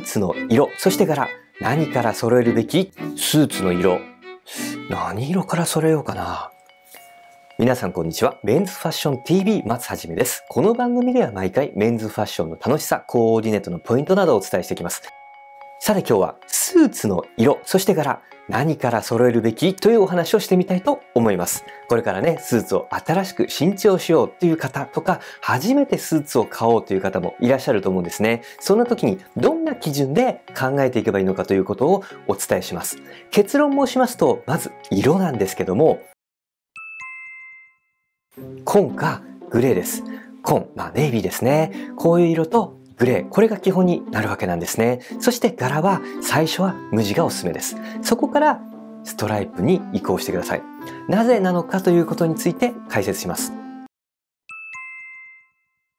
ーツの色、そして柄、何から揃えるべきスーツの色。何色から揃えようかな。皆さんこんにちは。メンズファッション TV 松はじめです。この番組では毎回メンズファッションの楽しさ、コーディネートのポイントなどをお伝えしていきます。さて今日はスーツの色、そして柄、何から揃えるべきというお話をしてみたいと思います。これからね、スーツを新しく新調しようという方とか、初めてスーツを買おうという方もいらっしゃると思うんですね。そんな時にどんな基準で考えていけばいいのかということをお伝えします。結論申しますと、まず色なんですけども、紺かグレーです。紺、まあネイビーですね。こういう色とグレー、これが基本になるわけなんですね。そして柄は最初は無地がおすすめです。そこからストライプに移行してください。なぜなのかということについて解説します。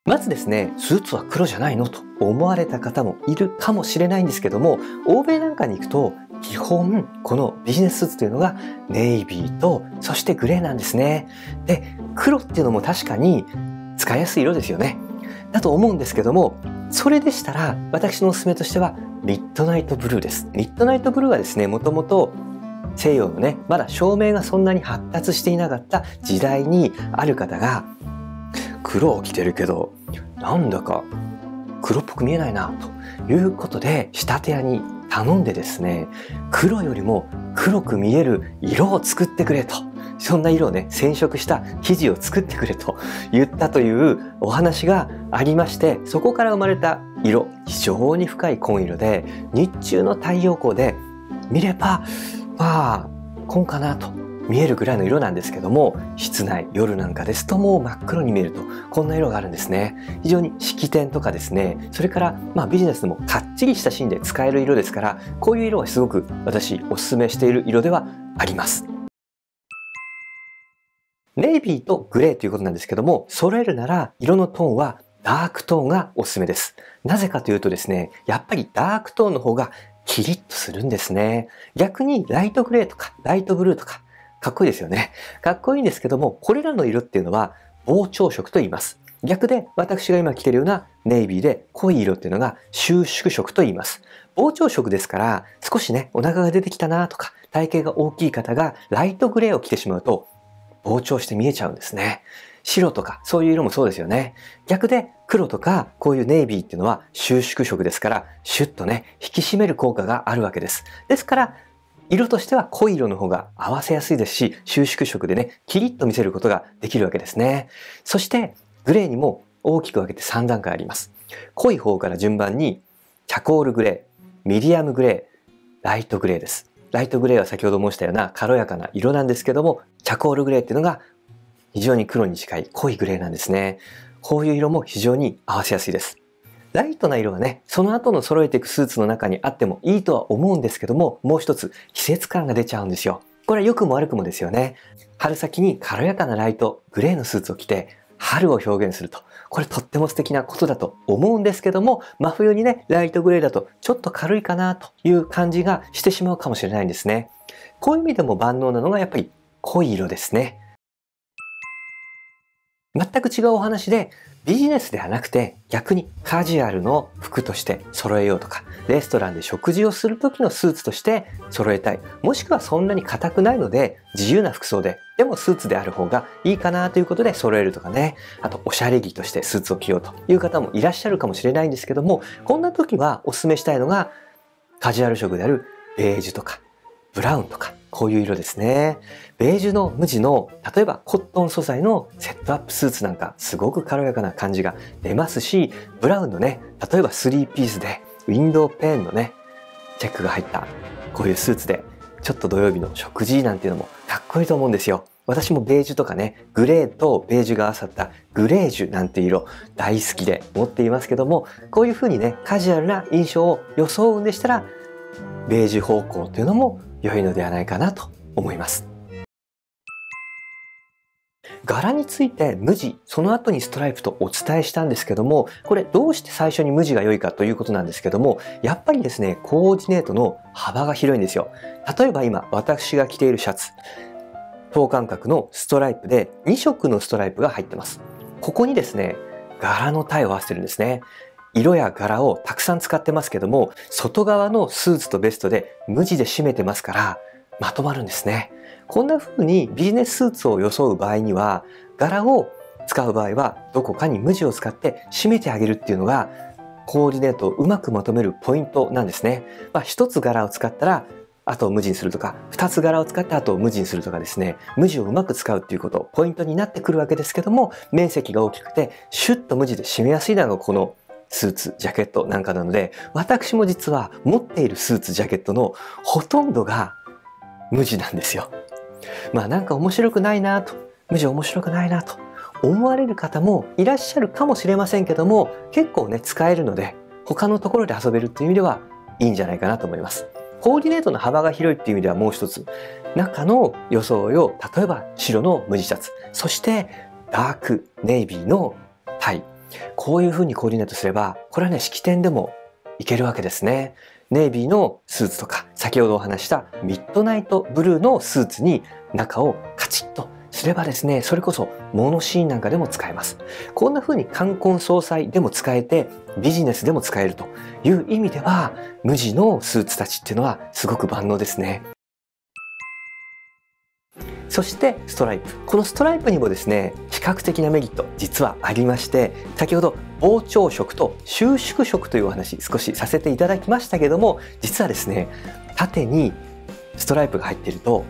まずですね、スーツは黒じゃないのと思われた方もいるかもしれないんですけども、欧米なんかに行くと基本このビジネススーツというのがネイビーとそしてグレーなんですね。で、黒っていうのも確かに使いやすい色ですよね。だと思うんですけども、それでしたら私のおすすめとしてはミッドナイトブルーです。ミッドナイトブルーはですね、もともと西洋のね、まだ照明がそんなに発達していなかった時代にある方が黒を着てるけど、なんだか黒っぽく見えないなということで仕立て屋に頼んでですね、黒よりも黒く見える色を作ってくれと。そんな色をね、染色した生地を作ってくれと言ったというお話がありまして、そこから生まれた色、非常に深い紺色で、日中の太陽光で見れば、まあ、紺かなと見えるぐらいの色なんですけども、室内、夜なんかですともう真っ黒に見えると、こんな色があるんですね。非常に式典とかですね、それからまあビジネスでもかっちりしたシーンで使える色ですから、こういう色はすごく私おすすめしている色ではあります。ネイビーとグレーということなんですけども、揃えるなら色のトーンはダークトーンがおすすめです。なぜかというとですね、やっぱりダークトーンの方がキリッとするんですね。逆にライトグレーとかライトブルーとかかっこいいですよね。かっこいいんですけども、これらの色っていうのは膨張色と言います。逆で私が今着てるようなネイビーで濃い色っていうのが収縮色と言います。膨張色ですから少しねお腹が出てきたなとか体型が大きい方がライトグレーを着てしまうと膨張して見えちゃうんですね。白とかそういう色もそうですよね。逆で黒とかこういうネイビーっていうのは収縮色ですからシュッとね引き締める効果があるわけです。ですから色としては濃い色の方が合わせやすいですし収縮色でねキリッと見せることができるわけですね。そしてグレーにも大きく分けて3段階あります。濃い方から順番にチャコールグレー、ミディアムグレー、ライトグレーです。ライトグレーは先ほど申したような軽やかな色なんですけども、チャコールグレーっていうのが非常に黒に近い濃いグレーなんですね。こういう色も非常に合わせやすいです。ライトな色はね、その後の揃えていくスーツの中にあってもいいとは思うんですけども、もう一つ季節感が出ちゃうんですよ。これは良くも悪くもですよね。春先に軽やかなライト、グレーのスーツを着て、春を表現すると。これとっても素敵なことだと思うんですけども、真冬にね、ライトグレーだとちょっと軽いかなという感じがしてしまうかもしれないんですね。こういう意味でも万能なのがやっぱり濃い色ですね。全く違うお話でビジネスではなくて逆にカジュアルの服として揃えようとかレストランで食事をする時のスーツとして揃えたい。もしくはそんなに硬くないので自由な服装ででもスーツである方がいいかなということで揃えるとかね。あとおしゃれ着としてスーツを着ようという方もいらっしゃるかもしれないんですけどもこんな時はお勧めしたいのがカジュアル色であるベージュとかブラウンとかこういう色ですね。ベージュの無地の、例えばコットン素材のセットアップスーツなんか、すごく軽やかな感じが出ますし、ブラウンのね、例えば3ピースで、ウィンドウペンのね、チェックが入った、こういうスーツで、ちょっと土曜日の食事なんていうのもかっこいいと思うんですよ。私もベージュとかね、グレーとベージュが合わさったグレージュなんて色大好きで持っていますけども、こういう風にね、カジュアルな印象を装うんでしたら、ベージュ方向というのも良いのではないかなと思います。柄について無地、その後にストライプとお伝えしたんですけども、これどうして最初に無地が良いかということなんですけども、やっぱりですね、コーディネートの幅が広いんですよ。例えば今、私が着ているシャツ、等間隔のストライプで2色のストライプが入ってます。ここにですね、柄のタイを合わせてるんですね。色や柄をたくさん使ってますけども、外側のスーツとベストで無地で締めてますから、まとまるんですね。こんな風にビジネススーツを装う場合には、柄を使う場合はどこかに無地を使って締めてあげるっていうのがコーディネートをうまくまとめるポイントなんですね。まあ、一つ柄を使ったらあとを無地にするとか、二つ柄を使ってあとを無地にするとかですね、無地をうまく使うっていうこと、ポイントになってくるわけですけども、面積が大きくて、シュッと無地で締めやすいのがこのスーツ、ジャケットなんかなので、私も実は持っているスーツ、ジャケットのほとんどが無地なんですよ。まあなんか面白くないなと、無地面白くないなと思われる方もいらっしゃるかもしれませんけども、結構ね、使えるので、他のところで遊べるっていう意味ではいいんじゃないかなと思います。コーディネートの幅が広いっていう意味ではもう一つ、中の装いを、例えば白の無地シャツ、そしてダークネイビーのタイ。こういう風にコーディネートすれば、これはね、式典でもいけるわけですね。ネイビーのスーツとか、先ほどお話したミッドナイトブルーのスーツに中をカチッとすればですね、それこそモノシーンなんかでも使えます。こんな風に冠婚葬祭でも使えて、ビジネスでも使えるという意味では、無地のスーツたちっていうのはすごく万能ですね。そしてストライプ。このストライプにもですね、視覚的なメリット実はありまして、先ほど膨張色と収縮色というお話少しさせていただきましたけども、実はですね、縦にストライプが入っていると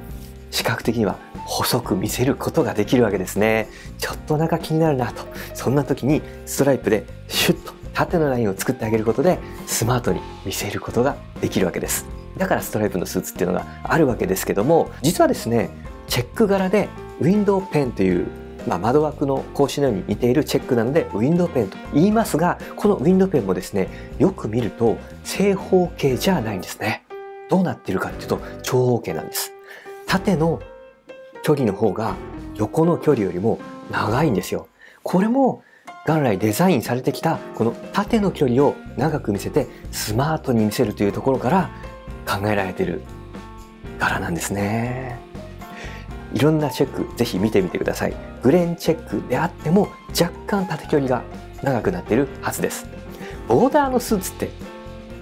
視覚的には細く見せることができるわけですね。ちょっとお腹気になるなと。そんな時にストライプでシュッと縦のラインを作ってあげることでスマートに見せることができるわけです。だからストライプのスーツっていうのがあるわけですけども、実はですね、チェック柄でウィンドウペンというまあ、窓枠の格子のように似ているチェックなのでウィンドウペンと言いますがこのウィンドウペンもですねよく見ると正方形じゃないんですねどうなっているかっていうと長方形なんです縦の距離の方が横の距離よりも長いんですよ。これも元来デザインされてきたこの縦の距離を長く見せてスマートに見せるというところから考えられている柄なんですね。いろんなチェックぜひ見てみてください。グレーンチェックであっても若干縦距離が長くなっているはずです。ボーダーのスーツって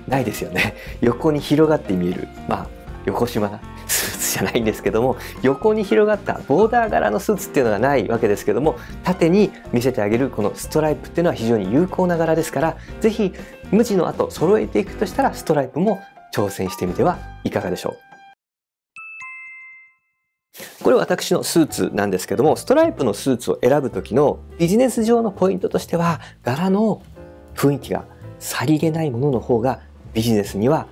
ないですよね。横に広がって見える。まあ横島なスーツじゃないんですけども横に広がったボーダー柄のスーツっていうのがないわけですけども縦に見せてあげるこのストライプっていうのは非常に有効な柄ですから是非無地の後揃えていくとしたらストライプも挑戦してみてはいかがでしょうこれ私のスーツなんですけどもストライプのスーツを選ぶ時のビジネス上のポイントとしては柄の雰囲気がさりげないものの方がビジネスには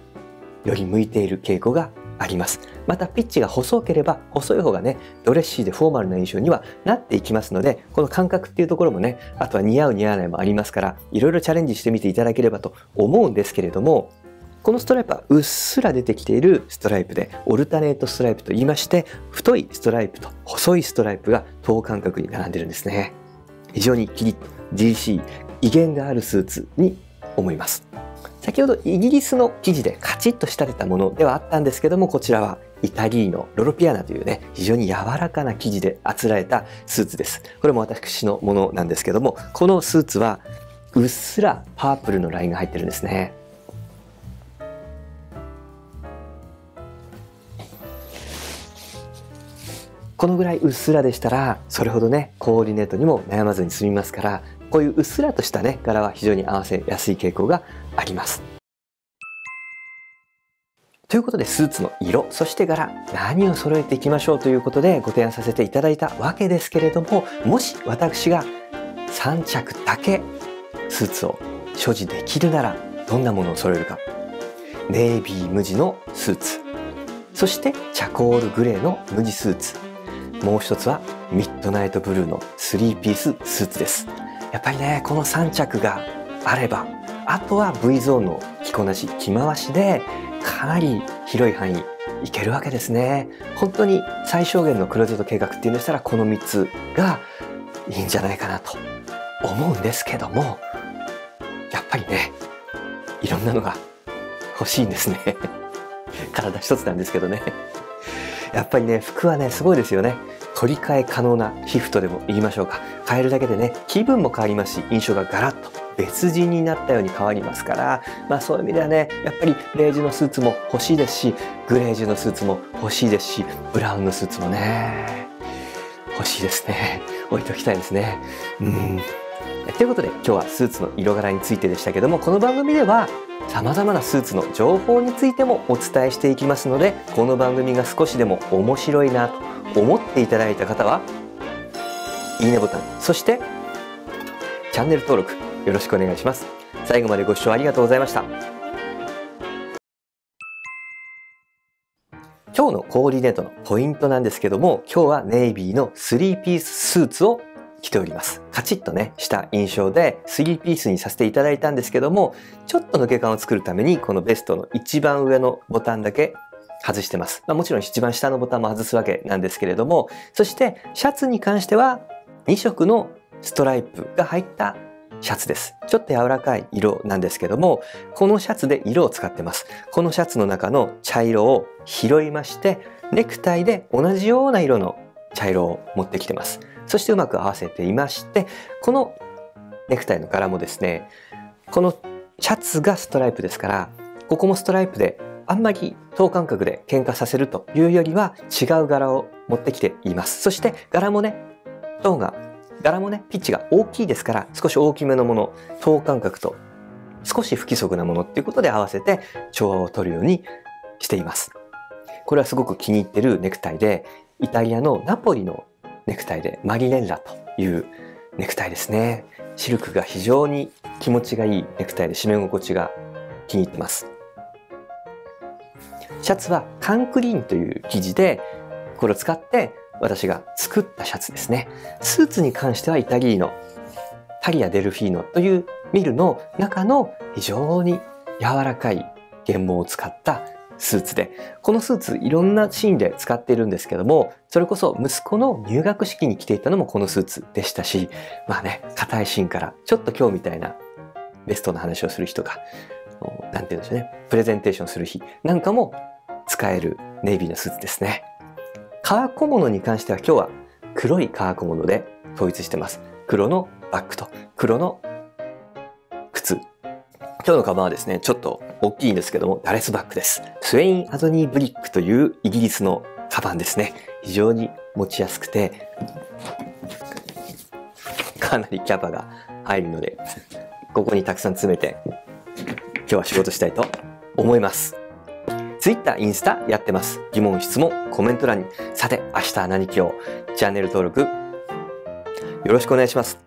より向いている傾向があります。またピッチが細ければ細い方がね、ドレッシーでフォーマルな印象にはなっていきますので、この感覚っていうところもね、あとは似合う似合わないもありますから、いろいろチャレンジしてみていただければと思うんですけれども、このストライプはうっすら出てきているストライプで、オルタネートストライプと言いまして、太いストライプと細いストライプが等間隔に並んでるんですね。非常にキリッと GC、威厳があるスーツに思います。先ほどイギリスの生地でカチッと仕立てたものではあったんですけどもこちらはイタリーのロロピアナというね非常に柔らかな生地であつらえたスーツですこれも私のものなんですけどもこのスーツはうっすらパープルのラインが入ってるんですねこのぐらいうっすらでしたらそれほどねコーディネートにも悩まずに済みますからこういううっすらとしたね柄は非常に合わせやすい傾向があります。ということでスーツの色そして柄何を揃えていきましょうということでご提案させていただいたわけですけれどももし私が3着だけスーツを所持できるならどんなものを揃えるか。ネイビー無地のスーツ。そしてチャコールグレーの無地スーツ。もう一つはミッドナイトブルーの3ピーススーツです。やっぱりねこの3着があればあとは V ゾーンの着こなし着回しでかなり広い範囲いけるわけですね。本当に最小限のクローゼット計画っていうんでしたらこの3つがいいんじゃないかなと思うんですけどもやっぱりねいろんなのが欲しいんですね。体一つなんですけどね。やっぱりね服はねすごいですよね。取り替え可能な皮膚とでも言いましょうか変えるだけでね気分も変わりますし印象がガラッと別人になったように変わりますから、まあそういう意味ではね、やっぱりベージュのスーツも欲しいですし、グレージュのスーツも欲しいですし、ブラウンのスーツもね、欲しいですね。置いておきたいですね。うん。ということで今日はスーツの色柄についてでしたけども、この番組では様々なスーツの情報についてもお伝えしていきますので、この番組が少しでも面白いなと思っていただいた方は、いいねボタン、そしてチャンネル登録よろしくお願いします。最後までご視聴ありがとうございました。今日のコーディネートのポイントなんですけども、今日はネイビーの3ピーススーツを着ております。カチッとね、した印象で3ピースにさせていただいたんですけども、ちょっと抜け感を作るためにこのベストの一番上のボタンだけ外してます。まあ、もちろん一番下のボタンも外すわけなんですけれども、そしてシャツに関しては2色のストライプが入ったシャツです。ちょっと柔らかい色なんですけども、このシャツで色を使ってます。このシャツの中の茶色を拾いまして、ネクタイで同じような色の茶色を持ってきてます。そしてうまく合わせていまして、このネクタイの柄もですね、このシャツがストライプですから、ここもストライプであんまり等間隔で喧嘩させるというよりは違う柄を持ってきています。そして柄もね、等が、柄もね、ピッチが大きいですから少し大きめのもの、等間隔と少し不規則なものっていうことで合わせて調和を取るようにしています。これはすごく気に入ってるネクタイで、イタリアのナポリのネクタイでマリレンラというネクタイですね。シルクが非常に気持ちがいいネクタイで締め心地が気に入ってます。シャツはカンクリーンという生地でこれを使って私が作ったシャツですね。スーツに関してはイタリーノ、タリア・デルフィーノというミルの中の非常に柔らかい原毛を使ったスーツで、このスーツいろんなシーンで使っているんですけども、それこそ息子の入学式に着ていたのもこのスーツでしたし、まあね、硬いシーンからちょっと今日みたいなベストの話をする人が、なんて言うんでしょうね、プレゼンテーションする日なんかも使えるネイビーのスーツですね。革小物に関しては今日は黒い革小物で統一してます。黒のバッグと黒の靴今日のカバンはですね、ちょっと大きいんですけども、ダレスバッグです。スウェイン・アドニー・ブリックというイギリスのカバンですね。非常に持ちやすくて、かなりキャパが入るので、ここにたくさん詰めて、今日は仕事したいと思います。Twitter、インスタやってます。疑問、質問、コメント欄に。さて、明日は何今日チャンネル登録よろしくお願いします。